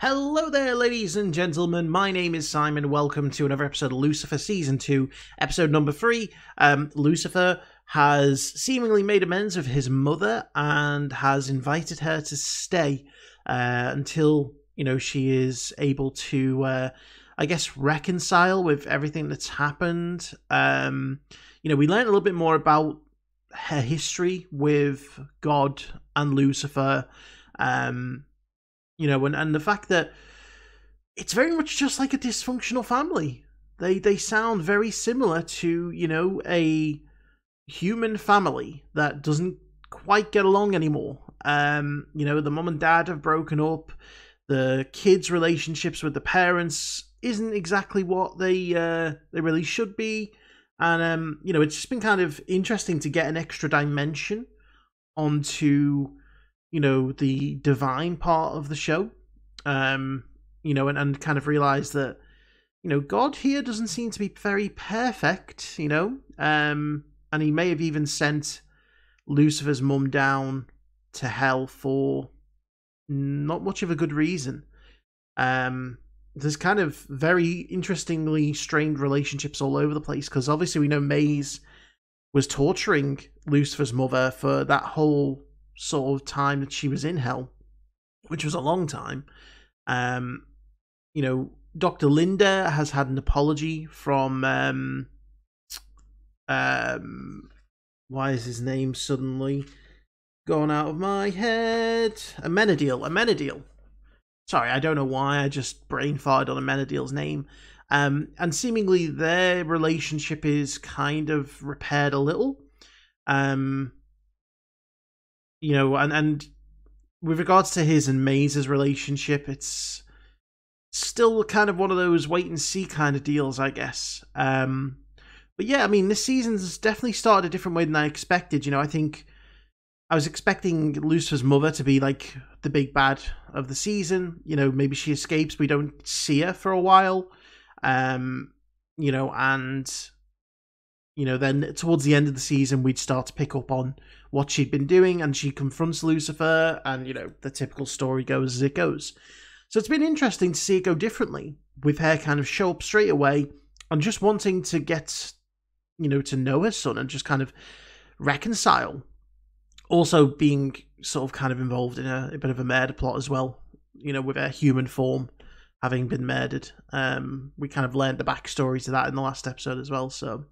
Hello there, ladies and gentlemen. My name is Simon. Welcome to another episode of Lucifer Season 2, episode number 3. Um, Lucifer has seemingly made amends with his mother and has invited her to stay uh, until, you know, she is able to, uh, I guess, reconcile with everything that's happened. Um, you know, we learned a little bit more about her history with God and Lucifer. Um, you know, and, and the fact that it's very much just like a dysfunctional family. They they sound very similar to, you know, a human family that doesn't quite get along anymore. Um, you know, the mom and dad have broken up. The kids' relationships with the parents isn't exactly what they uh, they really should be. And um, you know, it's just been kind of interesting to get an extra dimension onto you know the divine part of the show. Um you know and, and kind of realize that you know god here doesn't seem to be very perfect you know? Um and he may have even sent lucifer's mum down to hell for not much of a good reason. Um there's kind of very interestingly strained relationships all over the place because obviously we know maze was torturing lucifer's mother for that whole sort of time that she was in hell, which was a long time. Um, you know, Dr. Linda has had an apology from um, um, why is his name suddenly gone out of my head? Amenadiel, Amenadiel. Sorry, I don't know why I just brain farted on Amenadiel's name. Um, and seemingly their relationship is kind of repaired a little. Um, you know, and and with regards to his and Maze's relationship, it's still kind of one of those wait and see kind of deals, I guess. Um, but yeah, I mean, this season's definitely started a different way than I expected. You know, I think I was expecting Lucifer's mother to be like the big bad of the season. You know, maybe she escapes, we don't see her for a while. Um, you know, and you know, then towards the end of the season, we'd start to pick up on what she'd been doing, and she confronts Lucifer, and you know, the typical story goes as it goes. So it's been interesting to see it go differently, with her kind of show up straight away and just wanting to get, you know, to know her son and just kind of reconcile. Also being sort of kind of involved in a, a bit of a murder plot as well, you know, with her human form having been murdered. Um, we kind of learned the backstory to that in the last episode as well. So,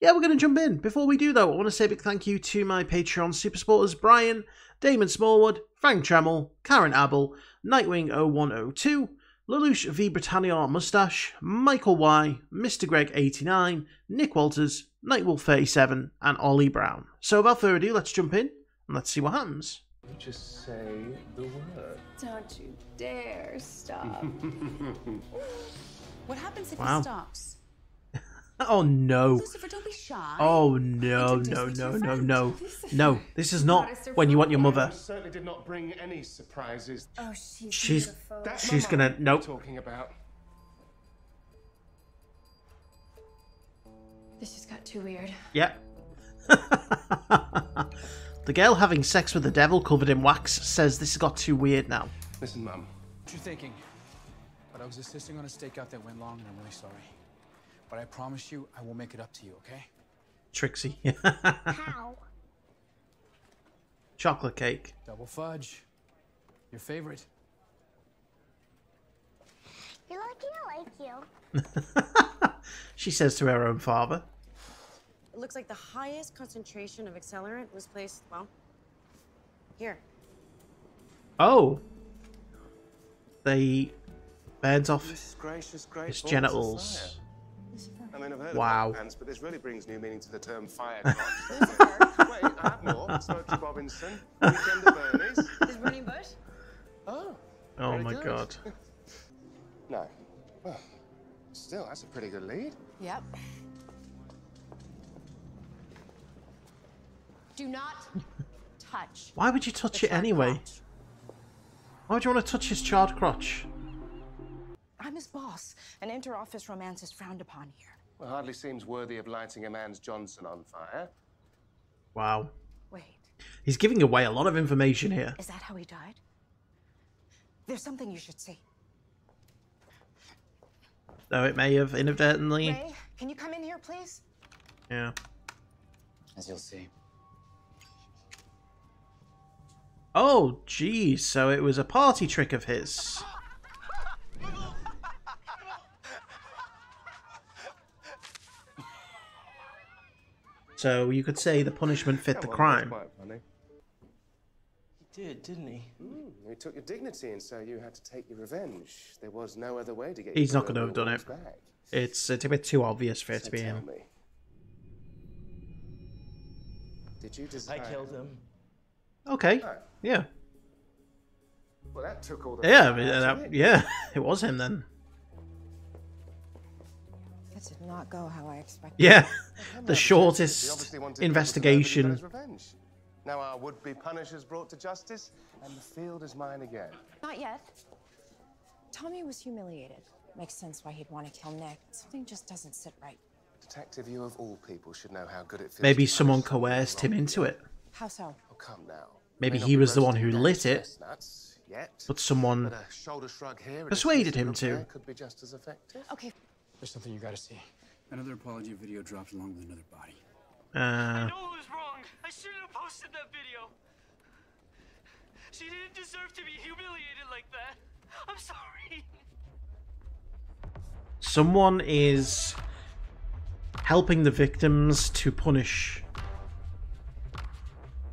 yeah, we're going to jump in. Before we do, though, I want to say a big thank you to my Patreon super supporters Brian, Damon Smallwood, Frank Tremel, Karen Abel, Knightwing 0102, Lelouch V Britannia Mustache, Michael Y, Mr. Greg 89, Nick Walters, Nightwolf 37, and Olly Brown. So, without further ado, let's jump in and let's see what happens. Just say the word. Don't you dare stop. What happens if Wow. he stops? Oh no. Lucifer, don't be shy. Oh no, Introduce no, no, no, friend. no. No, this is not when you want your mother. Certainly did not bring any surprises. oh, she's, She's beautiful. That's She's gonna- mum nope. Talking about. This just got too weird. Yeah. the girl having sex with the devil covered in wax says this has got too weird now. Listen, mum. What you thinking? But I was insisting on a stakeout that went long, and I'm really sorry. But I promise you, I will make it up to you, okay? Trixie. How? Chocolate cake. Double fudge. Your favorite. You're lucky I like you. She says to her own father. It looks like the highest concentration of accelerant was placed, well, here. Oh. They burnt off Gracious, his balls of genitals. fire. I mean, I've heard Wow. of pants, but this really brings new meaning to the term fire crotch. Wait, I have more. Smokey Robinson, Weekend at Bernie's. Is Bernie Bush? Oh, Oh my good. god. no. Well, still, that's a pretty good lead. Yep. Do not touch. Why would you touch it anyway? crotch. Why would you want to touch his charred crotch? I'm his boss, and inter-office romance is frowned upon here. Well, hardly seems worthy of lighting a man's Johnson on fire. Wow. Wait, He's giving away a lot of information here. is that how he died? There's something you should see. though it may have inadvertently. Ray, can you come in here, please? Yeah. As you'll see. Oh, geez. So it was a party trick of his. So you could say the punishment fit the crime. That's quite funny. He did, didn't he? Mm, he took your dignity, and so you had to take your revenge. There was no other way to get. He's not gonna have done it. Back. It's it's a bit too obvious for it So to be him. me, did you I desire? killed him. Okay. Oh, Yeah. well, that took all the. Yeah. fun but, out uh, of it. yeah. It was him then. That did not go how I expected. Yeah. The shortest he obviously wanted people to know that he investigation. got his revenge. Now our would-be punishers brought to justice, and the field is mine again. Not yet. Tommy was humiliated. Makes sense why he'd want to kill Nick. Something just doesn't sit right. Detective, you of all people should know how good it feels. Maybe someone coerced him into it. How so? Come now. Maybe he was the one who lit it, Yet, but someone but a shoulder shrug here, persuaded him to. Could be just as effective. Okay, There's something you gotta see. Another apology video dropped along with another body. Uh, know it was wrong. I shouldn't have posted that video. She didn't deserve to be humiliated like that. I'm sorry. someone is helping the victims to punish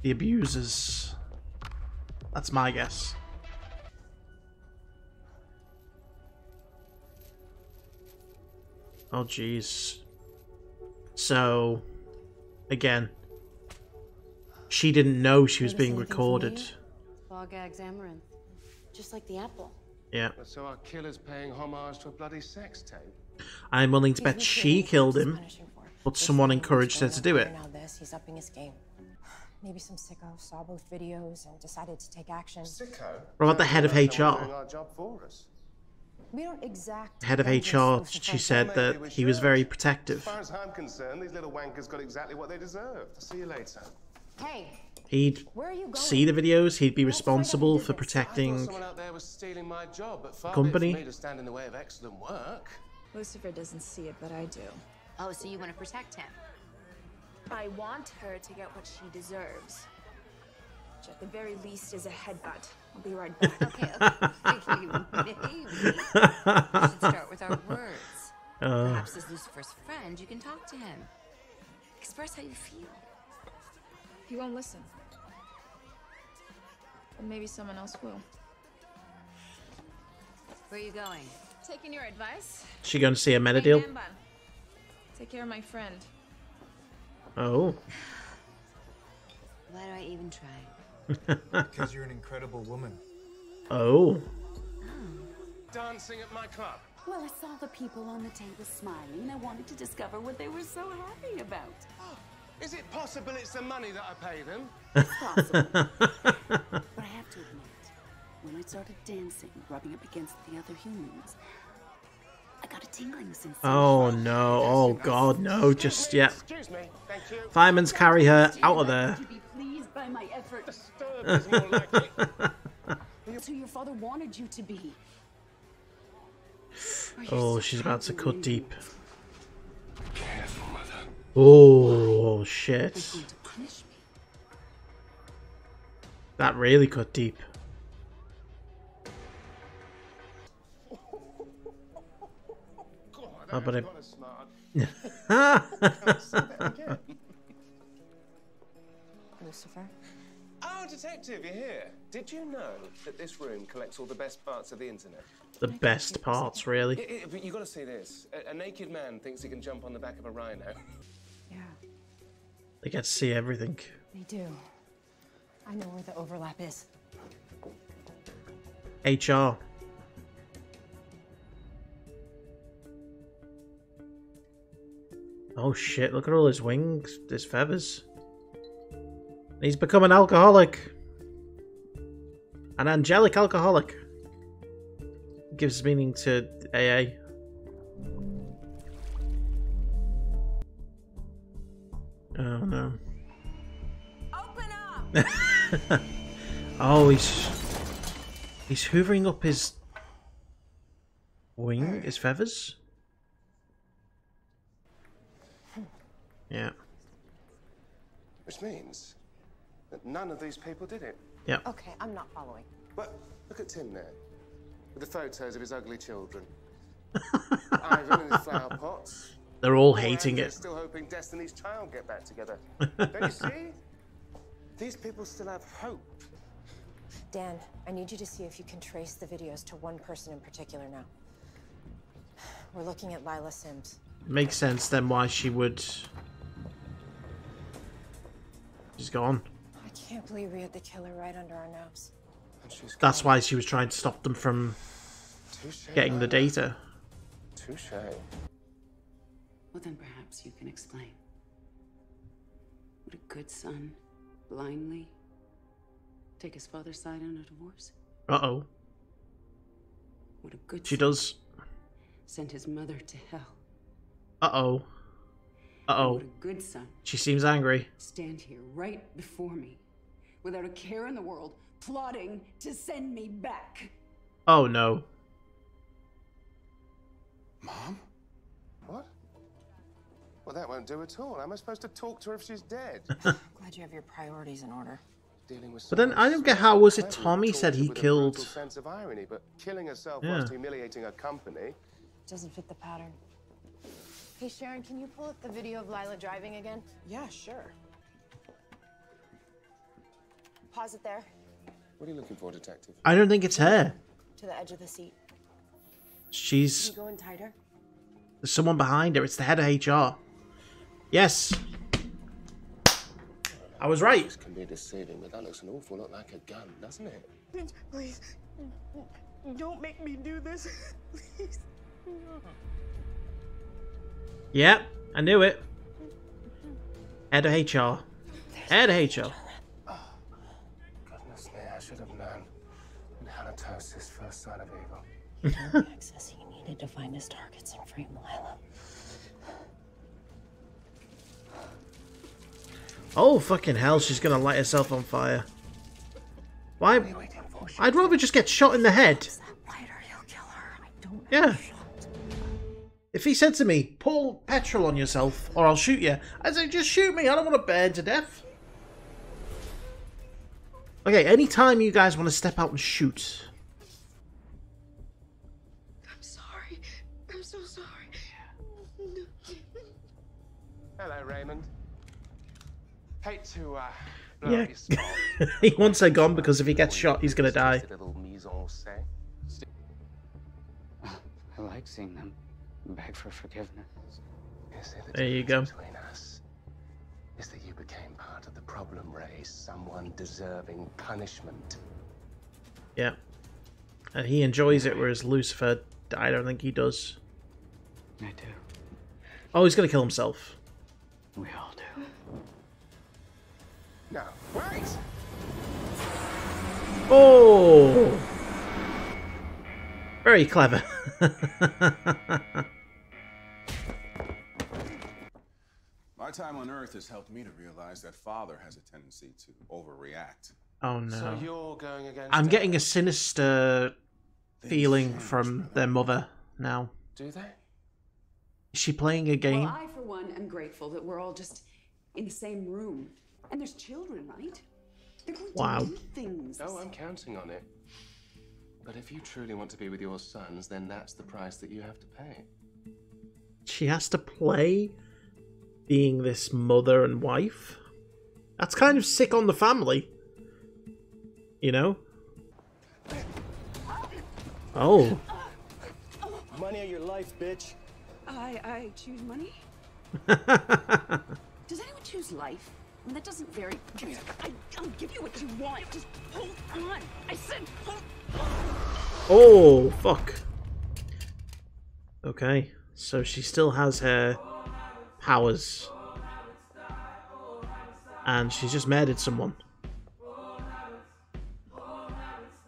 the abusers. That's my guess. Oh, jeez. So, again, she didn't know she was being recorded. familiar? Bogag's amaranth. Just like the apple. Yeah. So our killer's paying homage to a bloody sex tape. I'm willing to bet she killed him, but someone encouraged her to do it. Now this, he's upping his game. Maybe some sicko saw both videos and decided to take action. Sicko. What about the head of Sounds like someone HR? doing our job for us. We don't exact. Head of HR, she said that he was should. very As protective. far as I'm concerned, these little wankers got exactly what they deserved. See you later. Hey, He'd where are you going? see the videos, he'd be Let's find out who responsible for this. I thought protecting. someone out there was stealing my job, but far company? be it for me to stand in the way of excellent work. Lucifer doesn't see it, but I do. Oh, so you want to protect him? I want her to get what she deserves. Which at the very least is a headbutt. I'll be right back. Okay, okay. Maybe. Maybe. We should start with our words. Uh, Perhaps as Lucifer's friend, you can talk to him. Express how you feel. he won't listen. But maybe someone else will. Where are you going? Taking your advice? she going to see a meta Hey, deal? Nanban, Take care of my friend. Oh, Why do I even try? Because you're an incredible woman. Oh. oh. Dancing at my club. Well, I saw the people on the table smiling, and I wanted to discover what they were so happy about. Oh, is it possible it's the money that I pay them? It's possible. but I have to admit, when I started dancing, rubbing up against the other humans, I got a tingling sensation. Oh no, oh god, no, just, yeah. Excuse me. Thank you. Fireman's carry her out of there. To be pleased by my effort. Disturbed is more like it. That's who your father wanted you to be. Oh, she's about to cut deep. Careful, mother. Oh, shit. Going to punish me. That really cut deep. Oh, but I've it- got a smart. Lucifer. Oh, detective, you're here. Did you know that this room collects all the best parts of the internet? The best parts, really. I- I- but you got to see this. A, a naked man thinks he can jump on the back of a rhino. Yeah, They get to see everything. they do. I know where the overlap is. HR. Oh shit, look at all his wings, his feathers. He's become an alcoholic. An angelic alcoholic. Gives meaning to AA. Oh no. Open up! oh, he's he's hoovering up his wing, his feathers. Yeah. Which means that none of these people did it. Yeah. Okay, I'm not following. But look at Tim there, with the photos of his ugly children. Ivan in his flower pots. They're all hating it. Still hoping Destiny's Child get back together. Don't you see? These people still have hope. Dan, I need you to see if you can trace the videos to one person in particular now. We're looking at Lila Sims. Makes sense then why she would. She's gone. I can't believe we had the killer right under our nose. And she's That's why she was trying to stop them from Touche, getting the Lila. data. Touche. Well, then perhaps you can explain. Would a good son blindly take his father's side in a divorce? Uh oh. Would a good She son does. send his mother to hell? Uh oh. Uh oh. Would a good son She seems angry. stand here right before me without a care in the world, plotting to send me back? Oh no. Mom? What? Well, that won't do at all. How am I supposed to talk to her if she's dead? Glad you have your priorities in order. Dealing with But then I don't get how was it Tommy said he killed. sense of irony, but killing herself Yeah. whilst humiliating her company. Doesn't fit the pattern. Hey, Sharon, can you pull up the video of Lila driving again? Yeah, sure. Pause it there, What are you looking for, detective? I don't think it's her. to the edge of the seat. She's Can you go in tighter? there's someone behind her. It's the head of HR. Yes. I was right. This can be deceiving, but that looks an awful lot like a gun, doesn't it? Please, don't make me do this. Please. Yep, I knew it. Head of HR. Head of HR. Goodness me, I should have known. Halitosis, first sign of evil. Access he needed to find his targets and frame Lila. Oh fucking hell, she's gonna light herself on fire. Why? What are you waiting for? I'd rather just get shot in the head. Lighter, he'll kill her. I don't Yeah. If he said to me, pour petrol on yourself or I'll shoot you, I'd say, just shoot me, I don't want to burn to death. Okay, anytime you guys want to step out and shoot. I'm sorry. I'm so sorry. Hello, Raymond. Hate to uh, Yeah. up your spot. he wants her gone because if he gets shot, he's gonna die. Just a little mise en scène. I like seeing them beg for forgiveness. You see, the There you go. Between us is that you became part of the problem race, someone deserving punishment. Yeah. And he enjoys it, whereas Lucifer, I don't think he does. I do. Oh, he's gonna kill himself. We all do. No, wait! Oh! Very clever. My time on Earth has helped me to realize that father has a tendency to overreact. oh no. So you're going against. I'm getting a sinister feeling from their mother now. Do they? Is she playing a game? Well, I, for one, am grateful that we're all just in the same room. And there's children, right? They're going Wow. to do things. Oh, I'm counting on it. But if you truly want to be with your sons, then that's the price that you have to pay. She has to play being this mother and wife? That's kind of sick on the family. You know? Oh. Money or your life, bitch. I, I choose money? Does anyone choose life? I mean, that doesn't vary. Give me I, I'll give you what you want. Just hold on. I said hold Oh, fuck. Okay, so she still has her powers. And she's just murdered someone.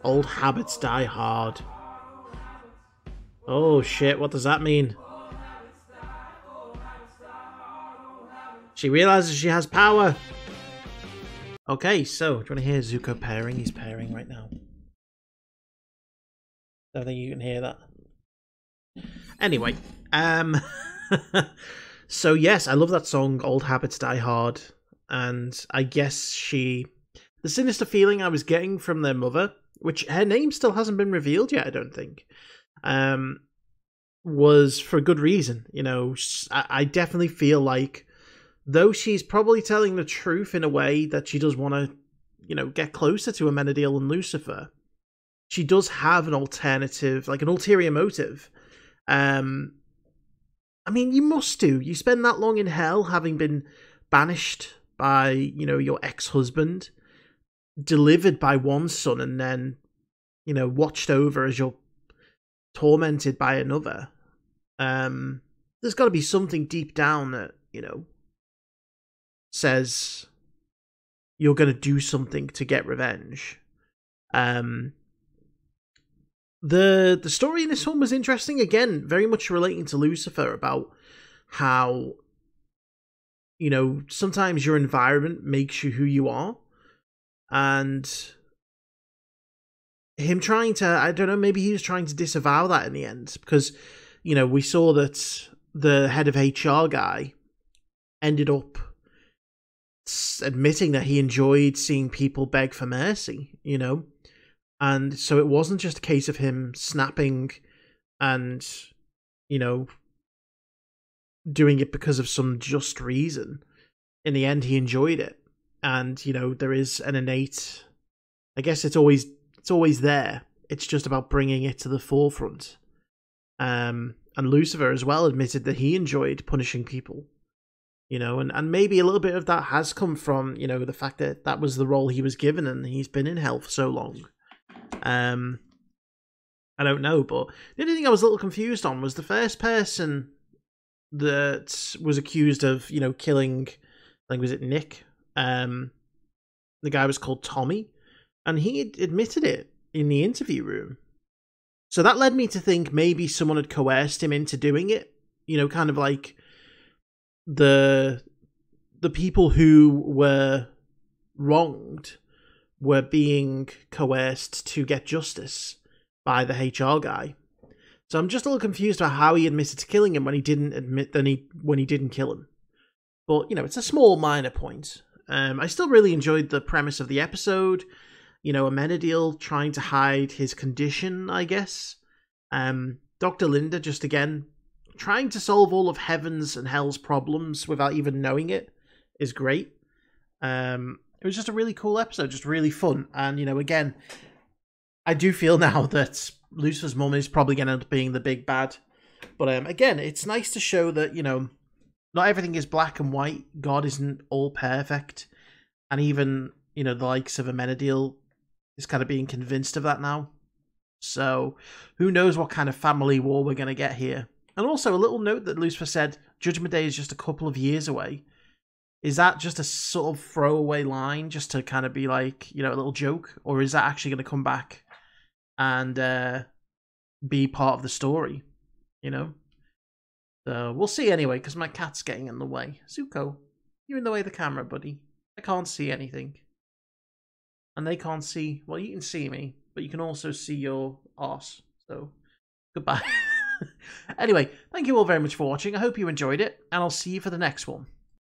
Old habits die hard. Oh shit, what does that mean? She realizes she has power. Okay, so do you want to hear Zuko pairing? He's pairing right now. Don't think you can hear that. Anyway, um, so yes, I love that song, Old Habits Die Hard. And I guess she. The sinister feeling I was getting from their mother, which her name still hasn't been revealed yet, I don't think, um, was for a good reason. You know, I, I definitely feel like, though she's probably telling the truth in a way that she does want to, you know, get closer to Amenadiel and Lucifer, she does have an alternative, like an ulterior motive. Um, I mean, you must do. You spend that long in hell having been banished by, you know, your ex husband, delivered by one son, and then, you know, watched over as you're tormented by another. Um, there's got to be something deep down that, you know, says you're going to do something to get revenge. Um, the the story in this one was interesting. Again very much relating to lucifer about how you know sometimes your environment makes you who you are. And him trying to i don't know maybe he was trying to disavow that in the end because you know we saw that the head of hr guy ended up admitting that he enjoyed seeing people beg for mercy you know and so it wasn't just a case of him snapping and, you know, doing it because of some just reason. In the end, he enjoyed it. And, you know, there is an innate, I guess it's always, it's always there. It's just about bringing it to the forefront. Um, and Lucifer as well admitted that he enjoyed punishing people you know and, and maybe a little bit of that has come from you know the fact that that was the role he was given and he's been in hell for so long um, I don't know, but the only thing I was a little confused on was the first person that was accused of, you know, killing. I think was it Nick. Um, the guy was called Tommy, and he admitted it in the interview room. So that led me to think maybe someone had coerced him into doing it. You know, kind of like the the people who were wronged were being coerced to get justice by the HR guy. So I'm just a little confused about how he admitted to killing him when he didn't admit then he when he didn't kill him. But you know, it's a small minor point. Um, I still really enjoyed the premise of the episode. You know, Amenadiel trying to hide his condition, I guess. Um, Dr. Linda just again trying to solve all of heaven's and hell's problems without even knowing it is great. Um, it was just a really cool episode, just really fun. And, you know, again, I do feel now that Lucifer's mum is probably going to end up being the big bad. But um, again, it's nice to show that, you know, not everything is black and white. God isn't all perfect. And even, you know, the likes of Amenadiel is kind of being convinced of that now. So who knows what kind of family war we're going to get here. And also a little note that Lucifer said Judgment Day is just a couple of years away. Is that just a sort of throwaway line just to kind of be like, you know, a little joke? Or is that actually going to come back and uh, be part of the story? You know? So we'll see anyway, because my cat's getting in the way. Zuko, you're in the way of the camera, buddy. I can't see anything. And they can't see, well, you can see me, but you can also see your ass So, goodbye. anyway, thank you all very much for watching. I hope you enjoyed it, and I'll see you for the next one.